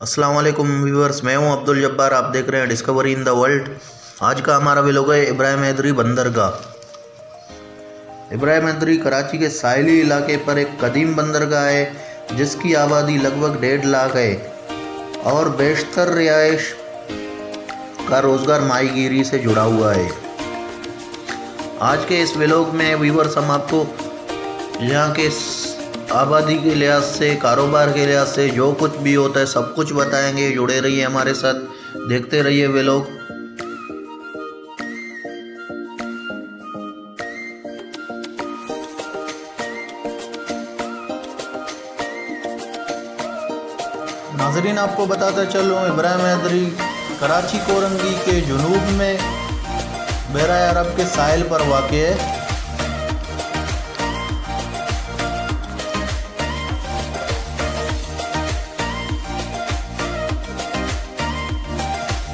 अस्सलाम वालेकुम व्यूवर्स मैं हूँ अब्दुल जब्बार, आप देख रहे हैं डिस्कवरी इन द वर्ल्ड आज का हमारा व्लॉग है इब्राहिम हैदरी बंदरगाह। इब्राहिम हैदरी कराची के साहिली इलाके पर एक कदीम बंदरगाह है, जिसकी आबादी लगभग डेढ़ लाख है, और बेशतर रिहाइश का रोज़गार माहीगीरी से जुड़ा हुआ है। आज के इस व्लॉग में व्यूवर्स हम आपको यहाँ के आबादी के लिहाज से, कारोबार के लिहाज से जो कुछ भी होता है, सब कुछ बताएँगे। जुड़े रहिए हमारे साथ, देखते रहिए वे लोग। नाजरीन, आपको बताता चलूँ, इब्राहिम हैदरी कराची कोरंगी के जुनूब में बहरा अरब के साहिल पर वाक़ है।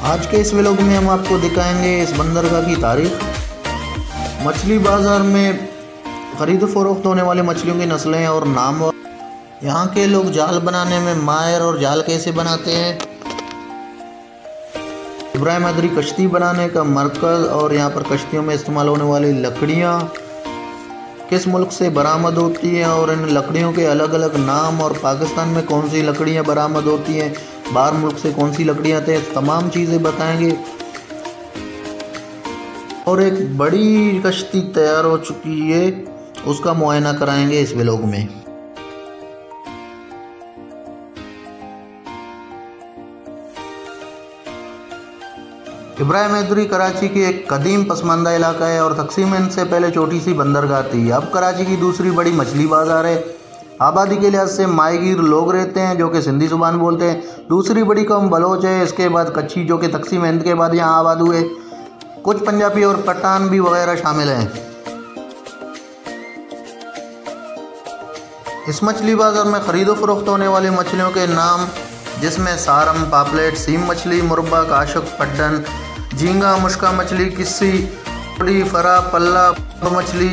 आज के इस व्लॉग में हम आपको दिखाएँगे इस बंदरगाह की तारीख। मछली बाज़ार में ख़रीद फरोख्त होने वाले मछलियों की नस्लें और नाम और यहाँ के लोग जाल बनाने में मायर और जाल कैसे बनाते हैं। इब्राहिम अदरी कश्ती बनाने का मरकज़ और यहाँ पर कश्तियों में इस्तेमाल होने वाली लकड़ियाँ। किस मुल्क से बरामद होती हैं और इन लकड़ियों के अलग अलग नाम और पाकिस्तान में कौन सी लकड़ियाँ बरामद होती हैं बाहर मुल्क से कौन सी लकड़ियाँ आते हैं, तमाम चीज़ें बताएँगे। और एक बड़ी कश्ती तैयार हो चुकी है, उसका मुआयना कराएँगे इस ब्लॉग में। इब्राहिम हैदरी कराची की एक कदीम पसमानदा इलाका है और तकसीम से पहले छोटी सी बंदरगाह थी। अब कराची की दूसरी बड़ी मछली बाज़ार है। आबादी के लिहाज से माहीगीर लोग रहते हैं, जो कि सिंधी ज़ुबान बोलते हैं। दूसरी बड़ी कौम बलोच है, इसके बाद कच्ची, जो कि तकसीम हिंद के बाद यहाँ आबाद हुए। कुछ पंजाबी और पठान भी वगैरह शामिल हैं। इस मछली बाज़ार में ख़रीदो फरोख्त होने वाली मछलियों के नाम, जिसमें सारम, पापलेट, सीम मछली मुरबा काशक, पड्डन, झींगा, मुश्का मछली, किस्सी फरा, पल्ला, मछली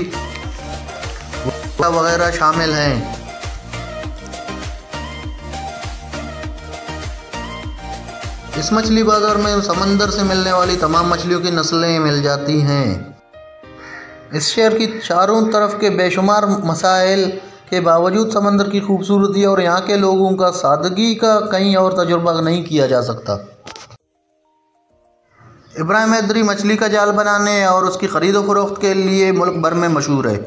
वगैरह शामिल हैं। इस मछली बाज़ार में समंदर से मिलने वाली तमाम मछलियों की नस्लें मिल जाती हैं। इस शहर की चारों तरफ़ के बेशुमार मसाइल के बावजूद समंदर की खूबसूरती और यहाँ के लोगों का सादगी का कहीं और तजुर्बा नहीं किया जा सकता। इब्राहिम हैदरी मछली का जाल बनाने और उसकी ख़रीदो फरोख्त के लिए मुल्क भर में मशहूर है।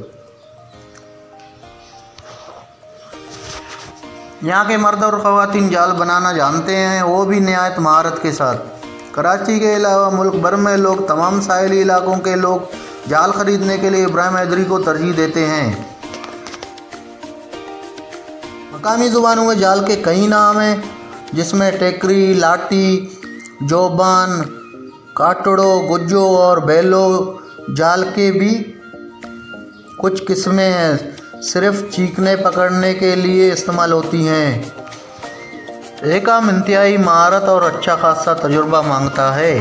यहाँ के मर्द और ख़वान जाल बनाना जानते हैं, वो भी नहायत महारत के साथ। कराची के अलावा मुल्क भर में लोग तमाम साहली इलाकों के लोग जाल ख़रीदने के लिए इब्राहिम हैदरी को तरजीह देते हैं। मकामी ज़ुबानों में जाल के कई नाम हैं, जिसमें टेकरी लाटी जोबान, काटड़ो, गुज्जो और बेलो जाल के भी कुछ किस्में हैं। सिर्फ़ चीखने पकड़ने के लिए इस्तेमाल होती हैं। एक काम इंतहाई महारत और अच्छा खासा तजुर्बा माँगता है।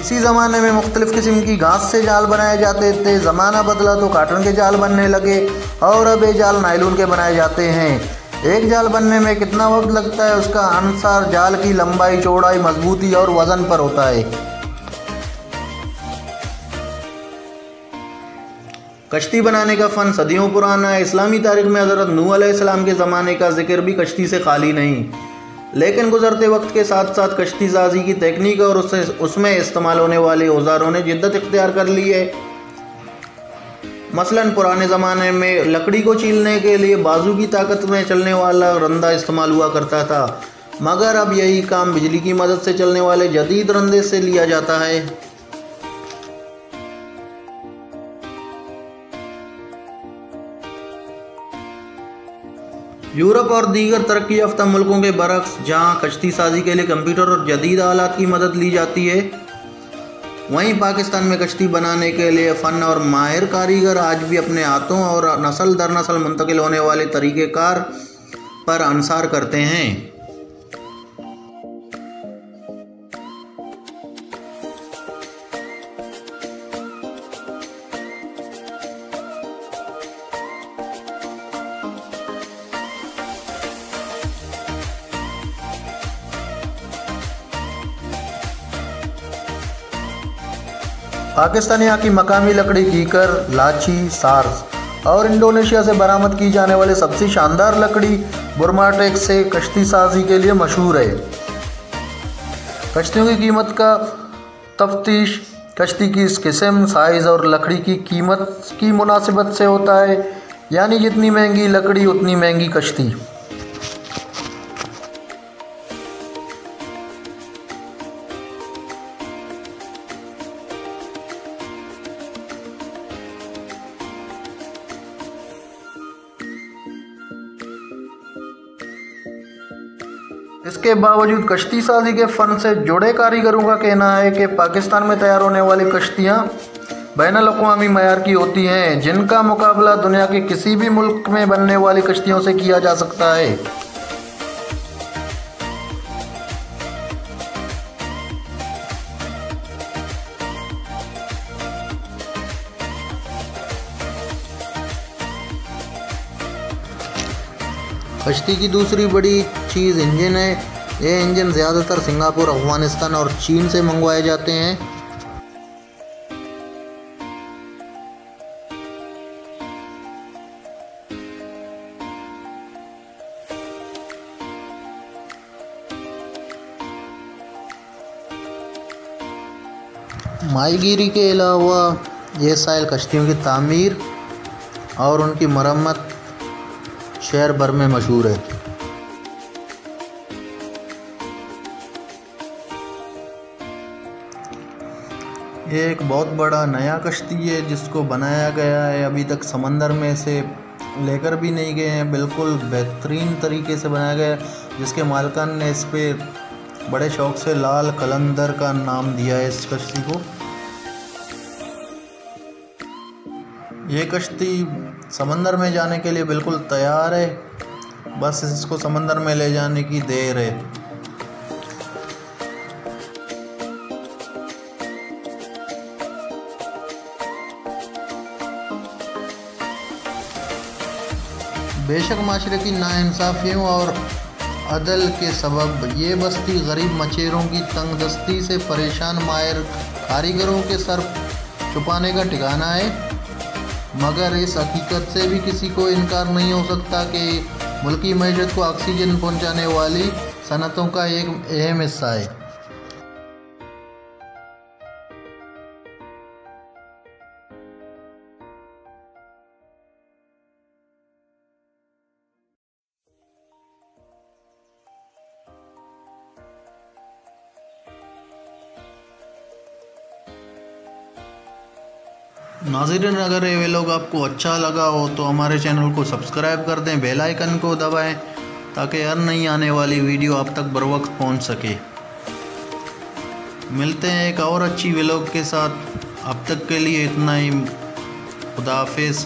इसी ज़माने में मुख्तलिफ़ किस्म की घास से जाल बनाए जाते थे। ज़माना बदला तो काटन के जाल बनने लगे और अब ये जाल नायलून के बनाए जाते हैं। एक जाल बनने में कितना वक्त लगता है, उसका अनुसार जाल की लंबाई, चौड़ाई, मजबूती और वज़न पर होता है। कश्ती बनाने का फ़न सदियों पुराना है। इस्लामी तारीख में हज़रत नू आसमाम के ज़माने का ज़िक्र भी कश्ती से खाली नहीं। लेकिन गुजरते वक्त के साथ साथ कश्ती साजी की तकनीक और उससे उसमें इस्तेमाल होने वाले औजारों ने जिद्दत इख्तियार कर ली है। मसलन पुराने ज़माने में लकड़ी को छीलने के लिए बाजू की ताकत में चलने वाला रंदा इस्तेमाल हुआ करता था। मगर अब यही काम बिजली की मदद से चलने वाले जदीद रंदे से लिया जाता है। यूरोप और दीगर तरक्की याफ्ता मुल्कों के बरक्स, जहाँ कश्ती साजी के लिए कंप्यूटर और जदीद आलात की मदद ली जाती है, वहीं पाकिस्तान में कश्ती बनाने के लिए फ़न और माहिर कारीगर आज भी अपने हाथों और नसल दर नसल मुंतकिल होने वाले तरीक़ेकार पर अनसार करते हैं। पाकिस्तान यहाँ की मकामी लकड़ी कीकर, लाची, सार्स और इंडोनेशिया से बरामद की जाने वाली सबसे शानदार लकड़ी बुरमाटेक से कश्ती साजी के लिए मशहूर है। कश्तियों की कीमत का तफ्तीश, कश्ती की किस्म, साइज़ और लकड़ी की कीमत की मुनासिबत से होता है, यानी जितनी महँगी लकड़ी, उतनी महँगी कश्ती। इसके बावजूद कश्ती साजी के फ़न से जुड़े कारीगरों का कहना है कि पाकिस्तान में तैयार होने वाली कश्तियाँ बैन अवी मैार की होती हैं, जिनका मुकाबला दुनिया के किसी भी मुल्क में बनने वाली कश्तियों से किया जा सकता है। कश्ती की दूसरी बड़ी चीज़ इंजन है। ये इंजन ज़्यादातर सिंगापुर, अफ़गानिस्तान और चीन से मंगवाए जाते हैं। माहीगीरी के अलावा ये साइल कश्तियों की तामीर और उनकी मरम्मत शहर भर में मशहूर है। ये एक बहुत बड़ा नया कश्ती है, जिसको बनाया गया है। अभी तक समंदर में से लेकर भी नहीं गए हैं। बिल्कुल बेहतरीन तरीके से बनाया गया है, जिसके मालकान ने इस पर बड़े शौक से लाल कलंदर का नाम दिया है इस कश्ती को। ये कश्ती समंदर में जाने के लिए बिल्कुल तैयार है। बस इसको समंदर में ले जाने की देर है। बेशक माशरे की नाइंसाफ़ियों और अदल के सबब, ये बस्ती गरीब मचेरों की तंग दस्ती से परेशान मायर कारीगरों के सर छुपाने का ठिकाना है। मगर इस हकीकत से भी किसी को इनकार नहीं हो सकता कि मुल्की मीशत को ऑक्सीजन पहुँचाने वाली सनतों का एक अहम हिस्सा है। नाजरीन, अगर ये लोग आपको अच्छा लगा हो तो हमारे चैनल को सब्सक्राइब कर दें, बेल आइकन को दबाएँ, ताकि हर नई आने वाली वीडियो आप तक बर वक्त पहुँच सके। मिलते हैं एक और अच्छी व्लॉग के साथ। अब तक के लिए इतना ही। खुदा हाफिज़।